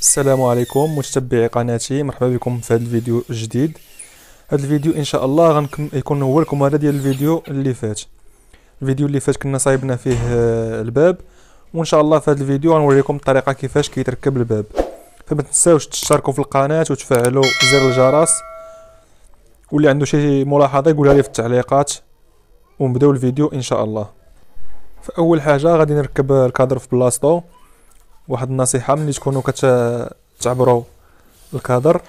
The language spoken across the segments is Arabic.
السلام عليكم متتبعي قناتي مرحبا بكم في هذا الفيديو الجديد. هذا الفيديو إن شاء الله غنكم يكون هو لكم هذا ديال الفيديو اللي فات. الفيديو اللي فات كنا صايبنا فيه آه، الباب. وإن شاء الله في هذا الفيديو غنوريكم الطريقة كيفاش كيتركب الباب. فما تنساوش تشتركوا في القناة وتفعلوا زر الجرس. واللي عنده شي ملاحظة يقولها لي في التعليقات. ونبدأو الفيديو إن شاء الله. فأول حاجة غادي نركب الكادر في بلاصتو. واحد النصيحة ملي تكونوا كتعبروا الكادر.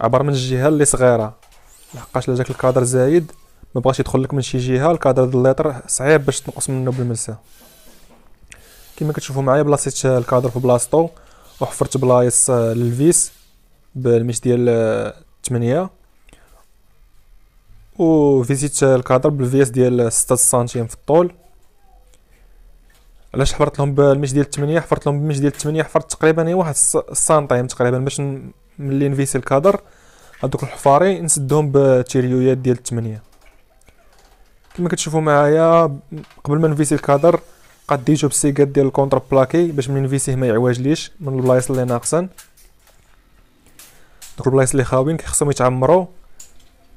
عبر من الجهه اللي صغيرة. لحقاش الا جاك الكادر زايد ما بغاش يدخل لك من شي جهة الكادر ديال ال hêtre صعيب باش تنقص منه بالملسه كما كتشوفوا معايا بلاصيت الكادر في بلاصتو وحفرت بلايص لل vis بال mèche ديال 8 وفيسيت ال cadre بال vis ديال 6 سنتيم في الطول. علاش حفرت لهم بالمش ديال 8 حفرت لهم بالمش ديال 8 حفرت تقريبا واحد السنتيم تقريبا باش ملي نفيسي الكادر هذوك الحفاري نسدهم بالتيريويات ديال 8 كما كتشوفوا معايا قبل ما نفيسي الكادر قديتو بالسيكات ديال ال contreplaqué باش ملي نفيسيه ما يعوجليش من البلايص اللي ناقصين دوك البلايص اللي خاويين كيخصهم يتعمروا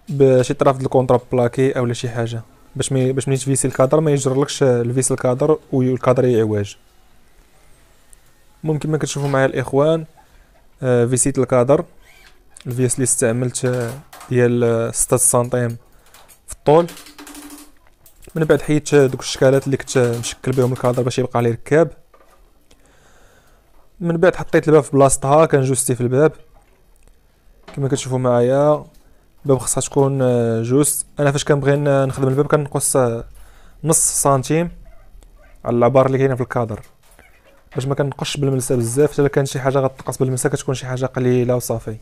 بشي طراف ديال ال contreplaqué اولا شي حاجة. باش مي باش ملي تفيسي الكادر ما يجرلكش ال vis ال cadre وال cadre يعوج. كما كتشوفوا معايا الإخوان آه فيسيت ال cadre. ال vis اللي استعملت آه، ديال 6 سنتيم في الطول. من بعد حيدت دوك الشكالات اللي كنت مشكل بهم الكادر باش يبقى عليه ركاب. من بعد حطيت الباب في بلاصتها كنجوستي في الباب. كما كتشوفوا معايا الباب خاصها تكون آه، juste أنا فاش كنبغي نخدم الباب كنقص آه، نص سنتيم على العبار اللي كاينة في الكادر. باش ما كنقصش بالملسه بزاف حتى كان شي حاجة غتنقص بالملسه كتكون شي حاجة قليلة وصافي.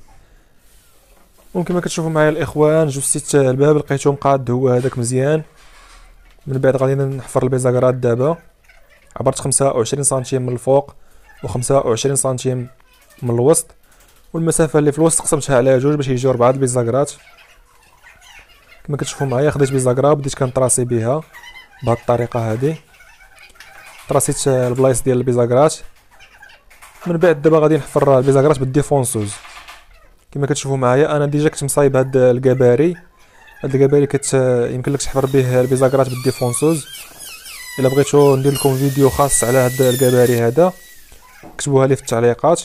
كما كتشوفوا معايا الإخوان جوستيت الباب لقيتو مقاد هو هذاك مزيان. من بعد غادي نحفر البيزاكرات دابا. عبرت خمسة وعشرين سنتيم من الفوق وخمسة وعشرين سنتيم من الوسط. والمسافة اللي في الوسط قسمتها على جوج باش يجيو ربعه البيزاكرات كما كتشوفوا معايا خديت bisagra بديت كنطراسي بها بهاد الطريقة هادي. طراسيت البلايص ديال البيزاكرات من بعد دابا غادي نحفر البيزاكرات بال défonceuse. كما كتشوفوا معايا أنا déjà كنت مصايب هاد ال gabarit هاد ال gabarit كت يمكن لك تحفر به البيزاكرات ب défonceuse. إلا بغيتو ندير لكم فيديو خاص على هاد ال gabarit هذا كتبوها لي في التعليقات.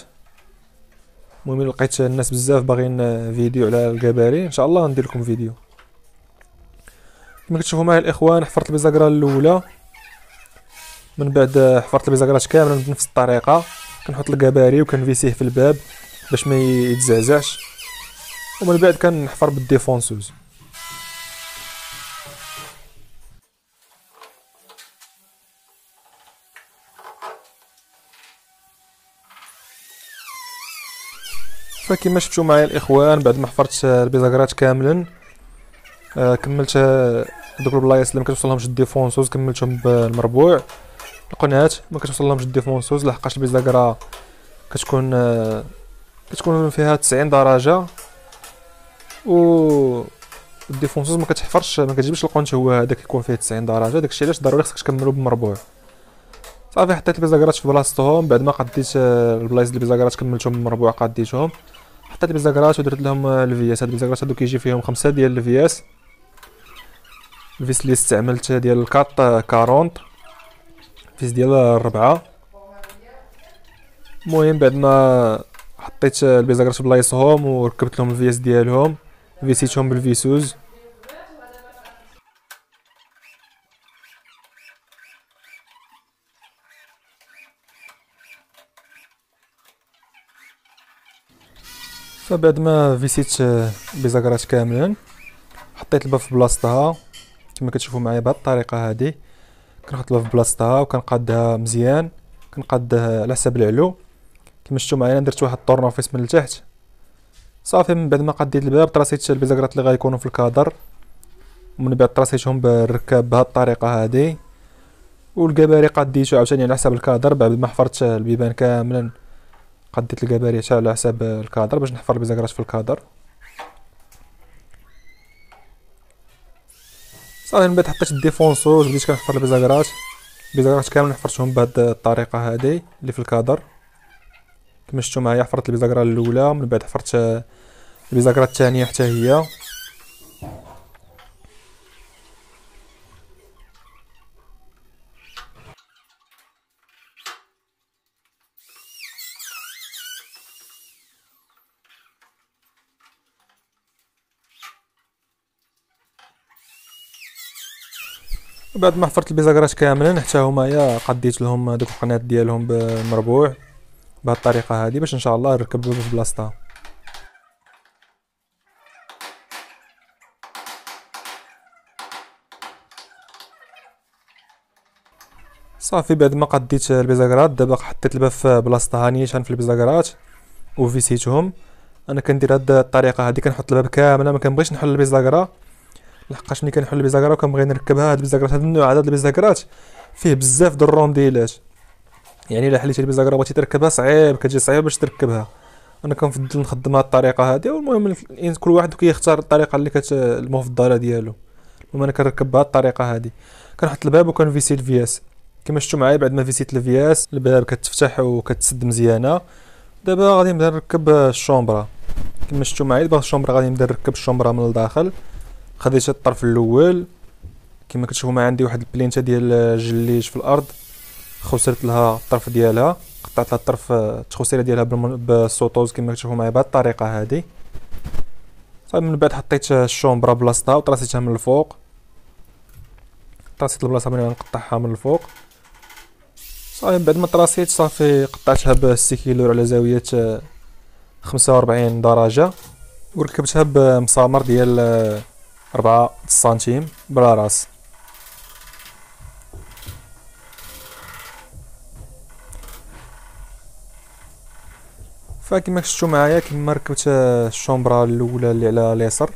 المهم لقيت الناس بزاف باغيين فيديو على ال gabarit إن شاء الله ندير لكم فيديو. كما كتشوفوا معايا الإخوان حفرت البيزاكرا الأولى. من بعد حفرت البيزاكرات كامله بنفس الطريقة. كنحط ال gabarit وكنفيسيه في الباب باش ما يتزعزعش. ومن بعد كنحفر بال défonceuse. فكما شفتوا معايا الإخوان بعد ما حفرت البيزاكرات كاملا آه كملت دوك البلايص اللي ما كتوصلهمش ال défonceuse كملتهم بالمربوع. القناة ما كتوصلهمش ال défonceuse لحقاش البيزاكرا كتكون آه كتكون فيها 90 درجة. و ال défonceuse ما كتحفرش ما كتجيبش القنت هو هذاك يكون فيه 90 درجة. داكشي علاش ضروري خصك تكملو بالمربوع. صافي حطيت البيزاكرات في بلاصتهم. بعد ما قديت آه، البلايص اللي البيزاكرات كملتهم بالمربوع قديتهم. حطيت البيزاكرات ودرت لهم الفياس هاد البيزاكرات هادو كيجي فيهم خمسة ديال الفياس ال vis اللي استعملت ديال ال quatre quarante. vis ديال الربعة. المهم بعد ما حطيت البيزاكرات في بلايصهم وركبت لهم الفياس ديالهم فيسيتهم بال visseuse. فبعد ما فيسيت البيزاكرات كاملا حطيت الباب في بلاصتها. كما كتشوفوا معايا بهذه الطريقة هذه كنحط الباب في بلاصتها وكنقادها مزيان. كنقادها على حساب العلو. كما شفتوا معايا درت واحد الطورنوفيس من التحت صافي من بعد ما قديت الباب طراسيت البيزاكرات اللي غيكونوا في الكادر. ومن بعد طراسيتهم بالركاب بهذه الطريقة هذه والكباري قديتو عاوتاني على حساب الكادر بعد ما حفرت البيبان كاملا قديت الكباري على حساب الكادر باش نحفر البيزاكرات في الكادر. صافي من بعد حطيت ال défonceuse بديت كنحفر البيزاكرات البيزاكرات كامل حفرتهم بهاد الطريقة هذه اللي في الكادر. كما شفتوا معايا حفرت البيزاكرا الأولى من بعد حفرت البيزاكرا الثانية حتى هي. بعد ما حفرت البيزاكرات كاملين حتى هما قديت لهم دوك القنات ديالهم بالمربوع بهذه الطريقة هذه باش إن شاء الله نركب في بلاصتها. صافي بعد ما قديت البيزاكرات دابا حطيت الباب في بلاصتها نيشان في البيزاكرات وفيسيتهم. أنا كندير هاد الطريقة هذه كنحط الباب كامله ما كنبغيش نحل البيزاكرا لحقاش ملي كنحل البيزاكرا وكنبغي نركبها هاد البيزاكرات هاد النوع هذا البيزاكرات فيه بزاف د الرونديلات يعني إلا حليتي البيزاكرا بغيتي تركبها صعيب كتجي صعيب باش تركبها. أنا كنفضل نخدم هاد الطريقة هادي والمهم كل واحد كيختار الطريقة اللي كت المفضلة ديالو. المهم أنا كنركب بهاد الطريقة هادي. كنحط الباب وكنفيسي الفياس كما شفتوا معايا بعد ما فيسيت الفياس الباب كتفتح وكتسد مزيانة. دابا غادي نبدا نركب الشومبرا كما شفتوا معايا دابا الشومبرا غادي نبدا نركب الشومبرا من الداخل. خديت الطرف الأول. كما كتشوفوا معايا عندي واحد البلينتة ديال الجليج في الأرض. خسرت لها الطرف ديالها. قطعت لها الطرف التخوسيره ديالها بالسوطوز كما كتشوفوا معايا بهذه الطريقة هذه. صافي من بعد حطيت الشومبرا بلاصتها وطراسيتها من الفوق. طراسيت البلاصة من نقطعها من الفوق. صافي بعد ما طراسيت صافي قطعتها بالسيكيلور على خمسة وربعين درجة. وركبتها بمسامر ديال ربعة سنتيم بلا راس فكما شفتوا معايا كما ركبت الشومبرا الأولى اللي على اليسار.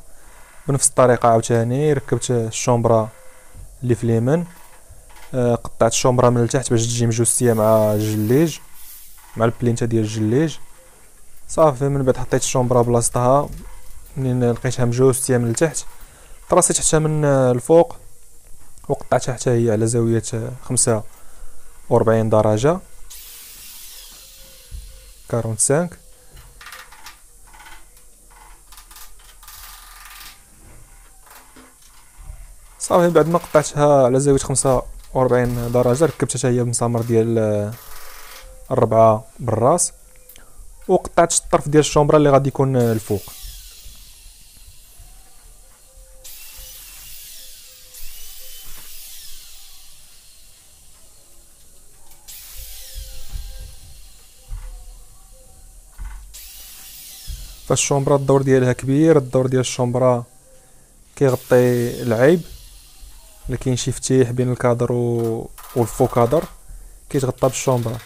بنفس الطريقة عاوتاني ركبت الشومبرا اللي في اليمين آه، قطعت الشومبرا من التحت باش تجي مجوستية مع الجليج مع البلينتا ديال الجليج. صافي من بعد حطيت الشومبرا بلاصتها منين لقيتها مجوستية من التحت. طراسيت حتى من الفوق وقطعتها حتى هي على زاوية خمسة وربعين درجة. كارون سانك صافي بعد ما قطعتها على زاوية خمسة وربعين درجة ركبت حتى هي بمسامر ديال الربعة بالراس وقطعت الطرف ديال الشومبرا اللي غادي يكون الفوق. فالشومبرا الدور ديالها كبير الدور ديال الشومبرا كيغطي العيب. إلا كاين شي فتيح بين الكادر و... والفوكادر كيتغطى بالشومبرا.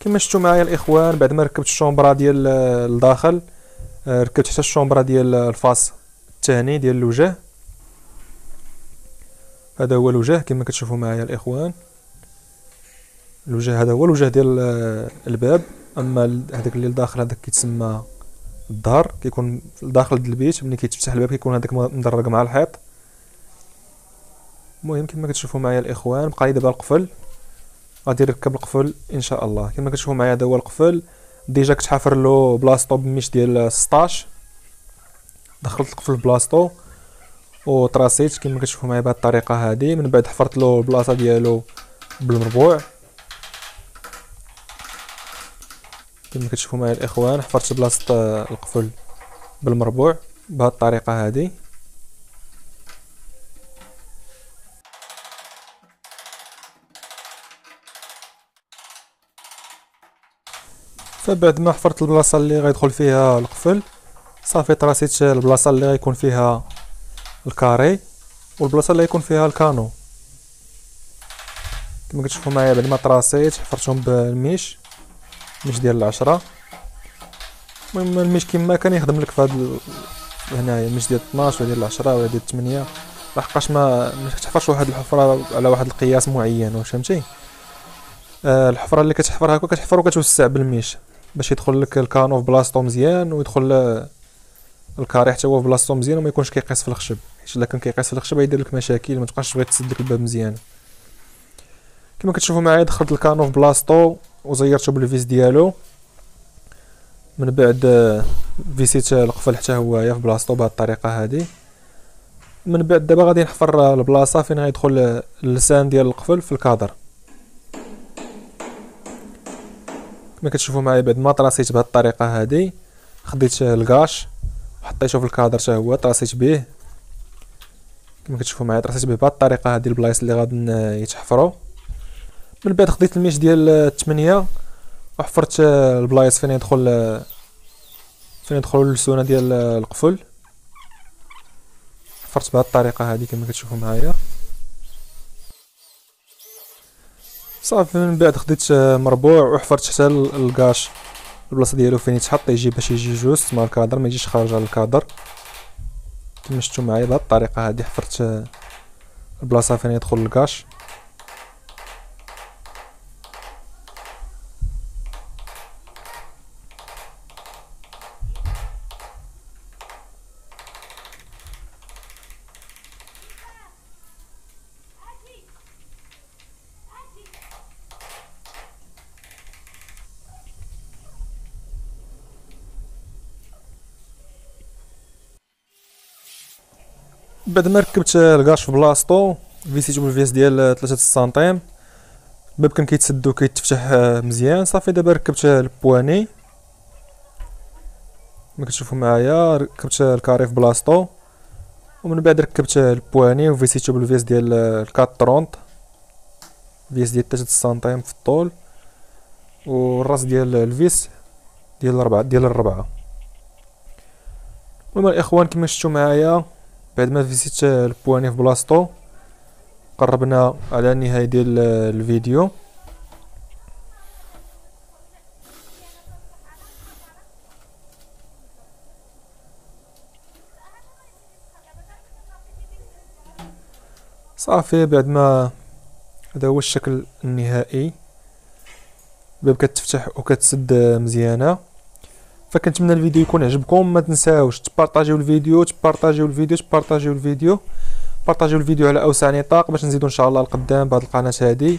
كما شفتوا معايا الإخوان بعد ما ركبت الشومبرا ديال الداخل آه، ركبت حتى الشومبرا ديال الفاس الثاني ديال الوجه. هذا هو الوجه كما كتشوفوا معايا الإخوان. الوجه هذا هو الوجه ديال الباب. أما هذاك اللي لداخل هذاك كيتسمى الظهر كيكون داخل البيت ملي كيتفتح الباب كيكون هذاك مدرج مع الحيط. المهم كما كتشوفوا معايا الإخوان بقى دابا القفل. غادي نركب القفل إن شاء الله. كما كتشوفوا معايا هذا هو القفل déjà كنت حافر له بلاصتو بميش ديال 16 دخلت القفل بلاصتو وطراسيت كما كتشوفوا معايا بهذه الطريقة هذه من بعد حفرت له البلاصه ديالو بالمربوع. كما كتشوفوا معايا الإخوان حفرت بلاصة القفل بالمربوع بهذه الطريقة هذه. فبعد ما حفرت البلاصة اللي غيدخل فيها القفل صافي تراسيت البلاصة اللي غيكون فيها الكاري والبلاصة اللي غيكون فيها الكانو. كما كتشوفوا معايا بعد ما تراسيت حفرتهم بال mèche. mèche ديال العشرة. المهم الميش كيما كان يخدم لك في هاد هنايا ميش ديال 12 ولا ديال العشرة ولا ديال 8 لحقاش ما ما تحفرش واحد الحفرة على واحد القياس معين واش فهمتي؟ آه الحفرة اللي كتحفرها هكا كتحفر وكتوسع بالميش باش يدخل لك ال canon في بلاصتو مزيان ويدخل ال carré حتى هو في بلاصتو مزيان وما يكونش كيقيس في الخشب. حيت إلا كان كيقيس في الخشب يدير لك مشاكل ما تبقاش تبغي تسد الباب مزيان. كما كتشوفوا معايا دخلت ال canon في بلاصتو وزيرته بال vis ديالو. من بعد فيسيت القفل حتى هو في بلاصتو بهذه الطريقة هذه من بعد دابا غادي نحفر البلاصة فين غيدخل اللسان ديال القفل في الكادر. كما كتشوفوا معايا بعد ما طراسيت بهذه الطريقة هذه خديت ال gâche وحطيته في الكادر حتى هو طراسيت به كما كتشوفوا معايا طراسيت به بهذه الطريقة هذه البلايص اللي غادي يتحفروا من بعد خديت الميش ديال الثمانية وحفرت البلايص فين يدخل فين يدخلوا اللسونه ديال القفل. حفرت بهذه الطريقة هذه كما كتشوفوا معايا. صافي من بعد خديت مربوع وحفرت حتى ال gâche. البلاصة ديالو فين يتحط يجي باش يجي juste مع الكادر ما يجيش خارج على الكادر. كما شفتوا معايا بهذه الطريقة هذه حفرت البلاصة فين يدخل الكاش. بعد ما ركبت ال gâche في بلاصتو فيسيتو بال vis ديال 3 سنتيم الباب كان كيتسد وكيتفتح مزيان صافي دابا ركبت ال poignée كما كتشوفوا معايا ركبت ال carré في بلاصتو ومن بعد ركبت ال poignée وفيسيتو بال vis ديال 430 vis ديال 3 سنتيم في الطول والراس ديال ال vis ديال الربعة ديال الربعة المهم الاخوان كما شفتوا معايا بعد ما فيسيت ال poignée في بلاصتو قربنا على النهاية ديال الفيديو. صافي بعد ما هذا هو الشكل النهائي. الباب كتفتح وكتسد مزيانة. فكنتمنى الفيديو يكون عجبكم. ما تنساوش تبارطاجيو الفيديو تبارطاجيو الفيديو تبارطاجيو الفيديو. بارطاجيو الفيديو على اوسع نطاق باش نزيدو إن شاء الله القدام بهاد القناة هادي.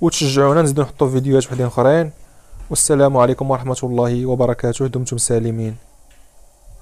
وتشجعونا نزيدو نحطو فيديوهات وحدين أخرين. والسلام عليكم ورحمة الله وبركاته. دمتم سالمين.